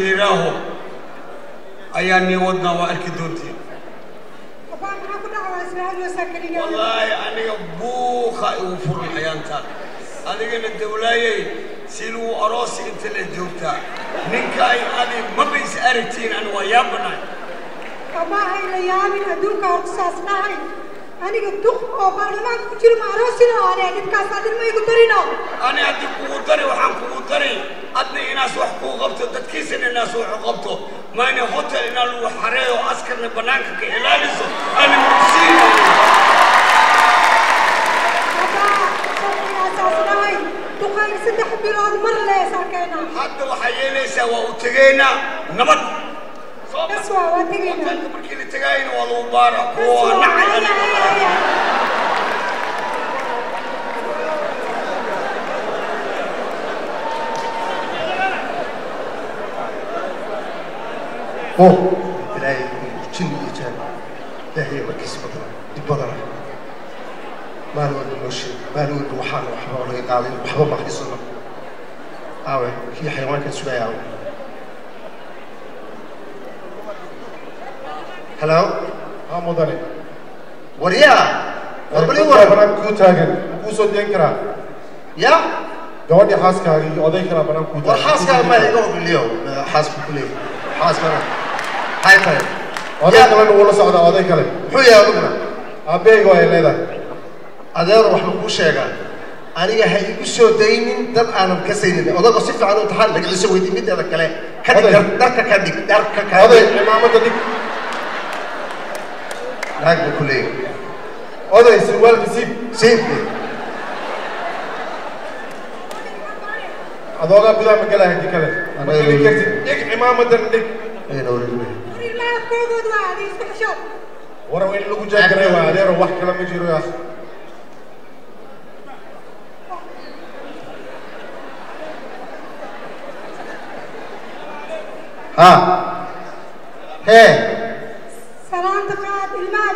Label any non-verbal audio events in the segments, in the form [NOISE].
la yidhaaho ayaa nii wadnaa waa arki doontiin wallaahi aniga buuqa igu furan xayaantaan adigana dawlaayey si lagu aroosi inta la joogtaa ninka ay adi maba is aragtiin ani waa yaabanahay abaa aniga duq oo baarlamaanka ku jiro ma aroosina aane dhibkaas adin ma igu darino ani haddii kugu dari waxaan kugu dari. Adna inaas wax kuu qabto dadkiisana inaas wax u qabto. Mayna hotel inaa lagu xareeyo askarna bannaanka ka ilaaliso. Ani dhahay duqayga saddex bilood mar lees arkayna hadda waxaa yeelaysaa waa u tegaynaa nabad markii la tegaayna waa lagu baara kuwa aniga oo ilaahay jinni iyo jaan ilaahay markiis badana dib badana maalin walba noo sheeg maalin walba waxaan waxba laga qaadin waxba haysano aawe kii xayawaankan sugaya aawe war banaanka kuu taagan ma kuu soo deyn karaa ya gabadhii xaaskaaga iyo oday kalaa banaanka kuu war taagan xaaskaaga ma iga ogliyo xaasku ku leeyahay xaaskana hay tahay oday Ya. kalena wuu la socdaa oday kale muxuu yahay aduguna aabbahayga waa ay leedahay adeer wax ma kuu sheegaa aniga ha igu soo daynin dad aanan kasaynin odagoo si fiican u tahaan naag la ku leeya oday surwaalka siib siibka adoogaa gudaa ma galaa haddii kale mageli kartid dhig cimaamadan dhig waran in lagu jaagaray waa adeero wax kale ma jiro yaas ها هي سلام تقاد المال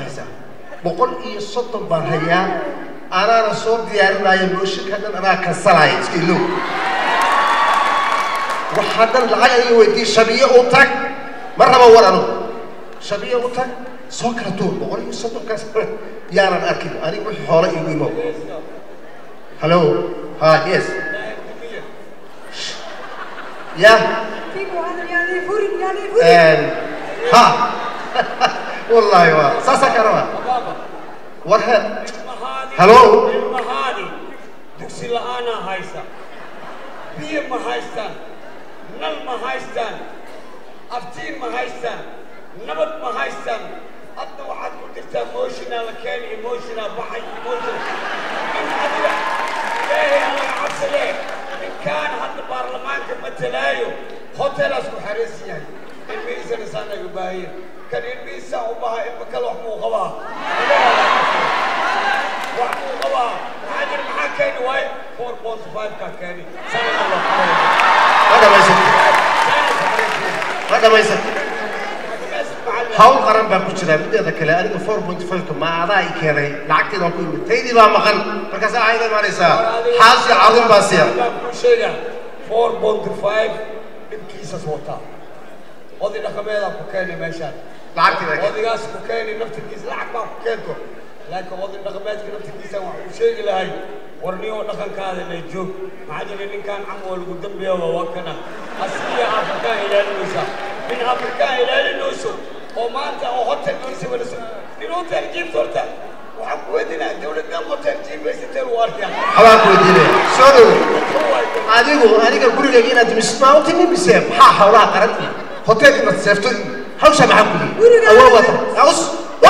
haysaa boqol iyo soddon baan hayaa anaana soo diyaarinaayo mooshinka dhan anaa kansalaayo iska ilow waxaa dhan lacag aniga weydii shabiye u tag ma raba war anugu shabiye u tag soo kala tuur boqol iyo soddonkaas yaanan arkin aniga wixii hoole igu imo hallo ha yes yaadii furin yaadii furin ha wallaahi waa saasaa ka rabaa war he Hello? ilmahaadi dugsi la'aanaa haysa biyo ma haystaan nal ma haystaan aftiin ma haystaan nabad ma haystaan hadda waxaad ku markaan hadda baarlamaanka matalaayo hotelaas ku xaraysan yahay ilmihiisana saanaga baahiyeen kan ilmihiisaa u baha ilmi kale wax muu qabaa wax muu qabaa maxaa jir maxaa keeni waaye four point five kaa keeni sanadaan waa ku ma dhammaysan ma dhammaysan hawl qaran baa ku jira mideeda kale aniga four point five-ka ma adaa i keenay lacagteeda waan ku imid taydii baa maqan. Markaas waxay la imaanaysaa xaasi caadin baa siya. four point five dhibkiisas wataa oday dhaqameedaa ku keeni meeshaan. Lacagtii odaygaas ku keeni naftirkiisa lacag baa ku keento. Laakiin oday dhaqameedka naftirkiisa wax uu sheegi lahay war niyoo dhaqankaada la joog. Maxaa jira ninkaan camal lagu dambeeya waa kana asiya afrikaan ilaalinaysa nin afrikaan ilaalinayso oo maanta oo hotelkiisa walaso nin hotel jiib sorta waxaan ku weydiinaya dawladnam hotel jiibmaysateen u arkaya habaan ku weydiinaya. Soo dhowo adigu adiga gurigayga inaad mismaa u timi mise maxaa howlaha qaran? Hotelkii ma seefto. Hawsha maxaa ku yii awal wata us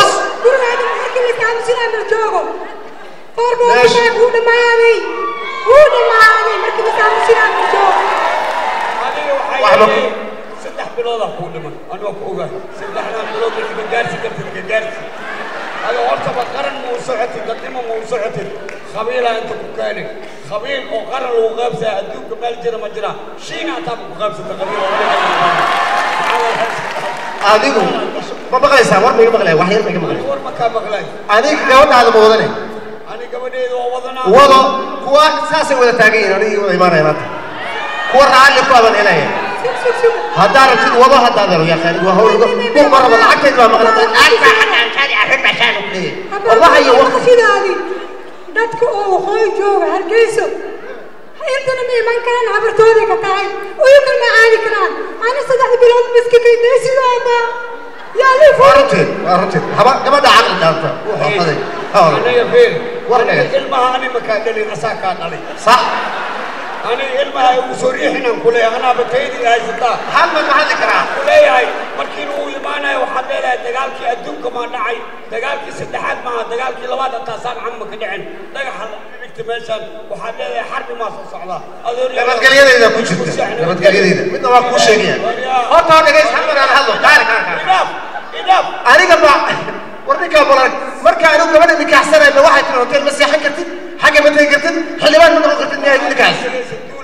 us gurigayga maxaa ka miskaamusinaa mar joogo. Foorbooshaa wuu dhamaaday wuu dhamaaday markii miskaamusinaa mar joogo. Abdullah kullumun ana kuuga sadexda bilood wixii gaarsi kartid gaarsi. هذا horta baad qaran mawsuucatid dadnimo mawsuucatid qabiilaa inta ku keenay qabiil oo qaran lagu qaabsaa adduunka meel jira ma jira. Shiina hataa ma ku qaabsata qabiil adigu ma maqlaysaa? War maiga maqlay? Wax yar maiga maqlay? War ma kaa maqlay. Adiga gabadhaada ma wadane ani gabadheeda oo wadanaa. Wado kuwa saasay wada taagan yihiin anigii wada imaanaya maanta. Kuwa raalli ku aban helaya هدار شنو وضع هدار يا خالد. وهو مو مرة بالعكس ما مغلط أنا أنا أنا أنا أحب عشانه والله هي وقت. شنو هذه دتك أو خوي جوع هركيسو أنت أنا مي من كان عبر تودي كتاعي؟ ويقول ما عالي كران أنا صدق بلاد مسك كي نسي هذا يا لي فورت فورت هبا كم هذا عقل ده أنت. هذا. أنا يا فيل. وأنا كل ما هني مكان اللي رساك عليه صح. أنا إلما وسريحنا كلي أنا بتيدي هاي زطا هل ما هذا كرا كلي هاي مركين هو يبانا وحليلا تقال كي أدوك ما نعي تقال كي ست حد ما تقال كي لواد التاسان عمك نعن تقال حل اكتمالشان وحليلا حرب ما صعلا لما تقال يدي إذا كنت جدا لما تقال يدي إذا من نواك كوش يعني هو طوال لقيس حمر على هذا تعال إدف إدف أنا قبع ورني قبل مركا أنا قبل نكاح سنة واحد من الهوتيل مسيحي كنت حاجة ما تيجتن حلوان من غطة النهاية اللي كاس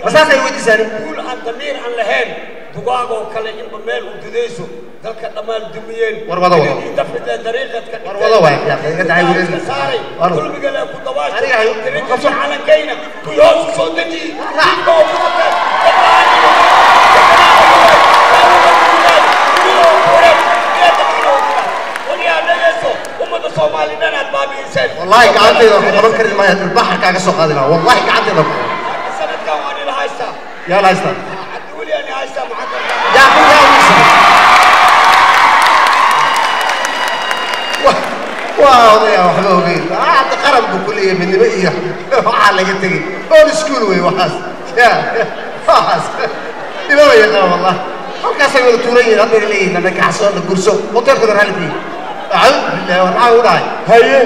بس هذا يودي ساري كل عن دمير عن لهين دباغ وكل يوم بمال ودديسو ذلك أمال دميين وربنا وربنا دفنت دريغة وربنا وربنا دريغة عايز ساري. كل بيجلا كل دواش أنا عايز كل شيء على كينا كل يوم صدقني كل يوم qaban kari maayo kaaga soo qaadi lahaa wallahi gacantayda ku sanadkan waa nila haystaa yaa la haystaa cabdi weli ani haystaa maxaa yaa ku yaa wiisa waa odaya waxba ogeyn Ah, hadda qaran buu ku leeyahay midnimo iyo waxaa laga tegey old school wey waxaas ya waxaas dhibaba yaqaan wallah halkaasay wada tuuran yihiin hadda leeyihiin nana kaxsoo na gurso hoteelkooda raalli ku yihin acuudu billahi war maxaa u dhahay haye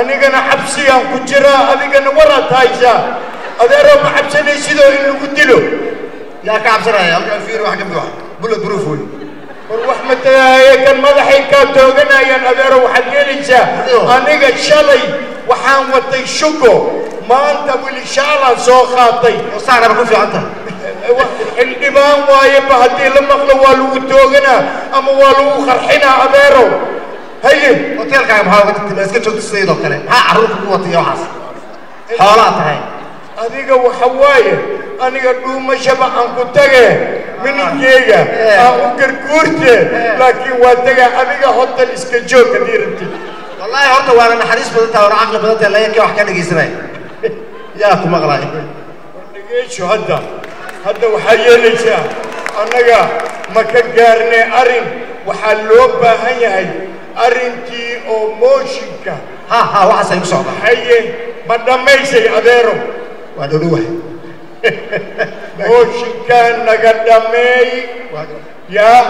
أنا حبسي أنا كجرا أبي أنا ورا تايزا. أبي أنا ما حبسي نسيده إن كتلو يا كعبسنا يا أنا في روح كم روح بلا بروفول وروح متى كان ماذا حين كان توجنا يا أنا أنا ما أنت بقول أيوه. إن شاء الله وصار أنا في عنده الإمام وايب هدي لما خلوا والو توجنا أما والو خرحنا أبيرو maxaa uga iska joogta sidaydoo kale maxaa carruurta ku watay iyo waxaas xoolaa tahay adiga waxa waaye aniga dhuumashaba aan ku tage mininkeyga Eh. aan u garguurte laakiin waa tagaa adiga hotel iska joog haddii rabtid wallaahi horta waana naxariis badan tahay waana caqli badan tahay layankii wax ka dhegaysanaya yaa ku maqlay dhageysho hadda hadda waxaa yeelaysaa annaga ma ka gaarnay arrin waxaa loo baahan yahay arrintii oo mooshinka ha ha waxaasay ku socdaa haye ma dhammaysay adeero. Waa dhowdhowahay [LAUGHS] mooshinkaan naga dhammeey yaa.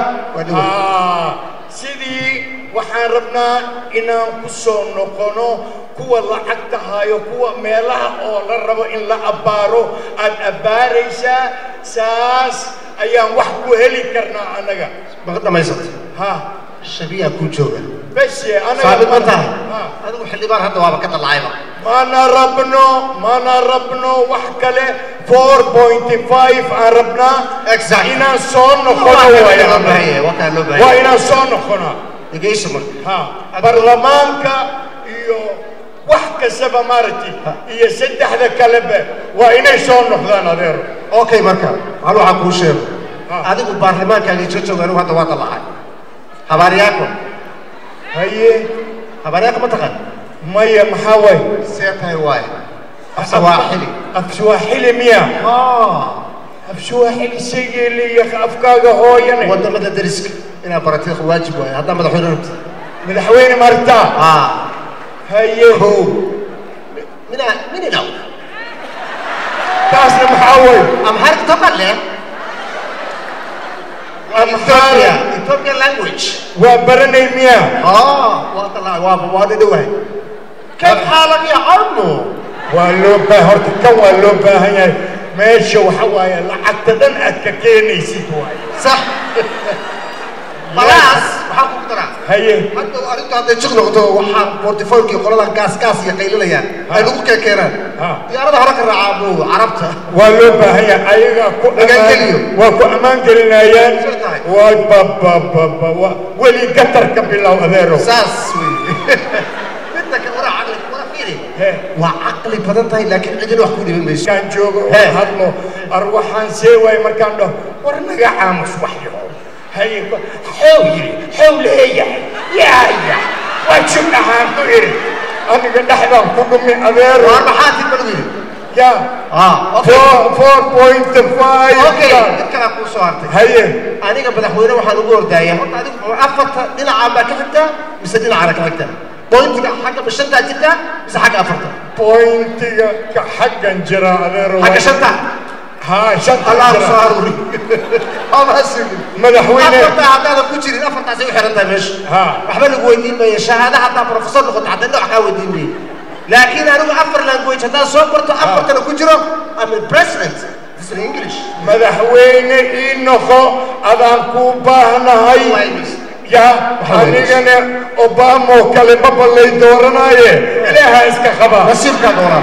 Ah, sidii waxaan rabnaa inaan ku soo noqono kuwa lacagta hayo kuwa meelaha oo la rabo in la abbaaro. Aad abbaaraysaa saas ayaan wax ku heli karnaa annaga. Ma ha ها شبيه كوجوبة بس يا أنا ثابت متى ها آه. هذا وحل بار هذا وابك كتر لعيبة ما نربنا ما نربنا وحكلة 4.5 عربنا. Exactly. إن صن خنا وين ربنا هي وكان لبعي وين صن خنا يجيش مر ها برلمانك يو وحكة سبا مارتي. هي سد هذا كلبة. وين صن خنا غير أوكي مركب. على عكوشير هذا هو برلمانك اللي تشوفه هذا وطلع هبارياكم هاي هبارياكم متخن ميم حوي سيت هاي واي أفسواحلي أفسواحلي ميا آه. أفسواحلي شيء اللي يخ أفكار هواينة وأنت ما تدرسك أنا براتي خواجب هذا ما تحرمت من حوين مرتا. آه. هاي هو. من من الأول تاسلم حوي أم هرت تقلي إيه؟ أم ثانية Ethiopian language miya آه waa waa dhadhowahay كيف حالك يا عمو baahan yahay meesha waxa waaye lacagta dhan aad ka keenaysid waaye صح خلاص hadda arrintu hadday jiq noqoto waxaa portifolkii qoladan gaas gaas iyo qaylinayaan ay lagu keenkeenaan Ha. diyaarada hore ka raacaa buu carabta. Waa loo baahan yahay ayaga ku ammaan waa ku ammaan gelinayaan. Waa babababa waa weli gatarka bilow adeero. Saas wey. [LAUGHS] Midda kale wara caqli wara fiiri. Waa caqli badan tahay laakiin cidina wax ku dhiman mayso. Markaan joogo oo hadlo ar waxaan see waay markaan dhaho war naga aamus ku iri aniga dhexdaan ku dhumi adeero waar maxaa tid balagu yidhi ya ah okay four four point five okay mid kalaa kuu soo hartay haye aniga madaxweyne waxaan ugu ordayaa horta adigu afarta dhinacaa baa ka xigtaa mise dhinacana ka xigtaa bointiga xagga ma shantaa jirtaa mise xagga afarta bointiga ka xaggan jira adeero xagga ها شن طلاب صاروا أبغى أسمع من حوينا أفتح هذا الكوتشي اللي أفتح زي حرة مش ها. أحمل قويدين بيا شهادة حتى بروفيسور نخط عدد له حاول دين بيه لكن أنا أفر لأن قويد هذا سوبر تو أفر تنا كوتشرو أم البريسيدنت This is English. ماذا حوينا إنه خو هذا كوبا هاي. يا هنيجنا أوباما كلمة بالله دورناه إلها إسكا خبر. نسيب كدورناه.